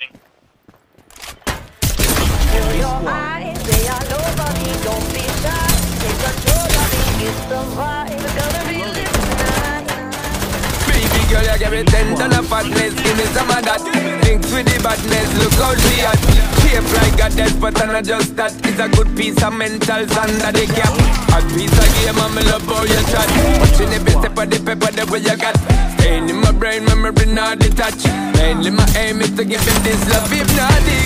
tonight. Baby girl, you give me ten ton of fatness. Give me some of that. Mix with the badness. Look how she hot Shape like a death But I'm not just that. It's a good piece of mental under the cap A piece of game And me love how you chat. Watching every step of the paper The way you got. Staying in my brain Memory not detached My aim is to give him this love If not dig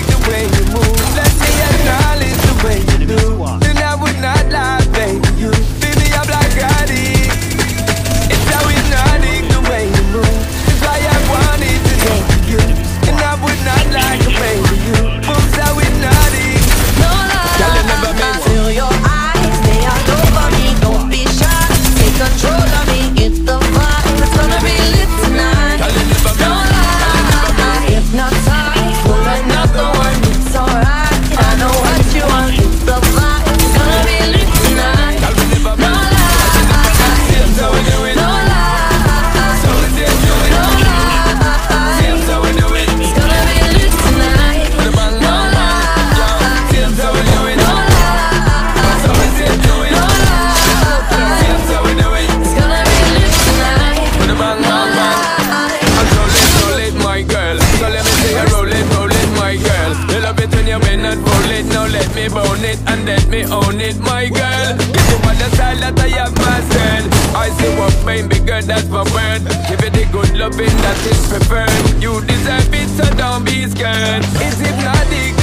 me bone it and let me own it, my girl. Give you all the style that I have myself. I see what made me good, that's my word. Give it the good loving that is preferred. You deserve it, so don't be scared. Is it not the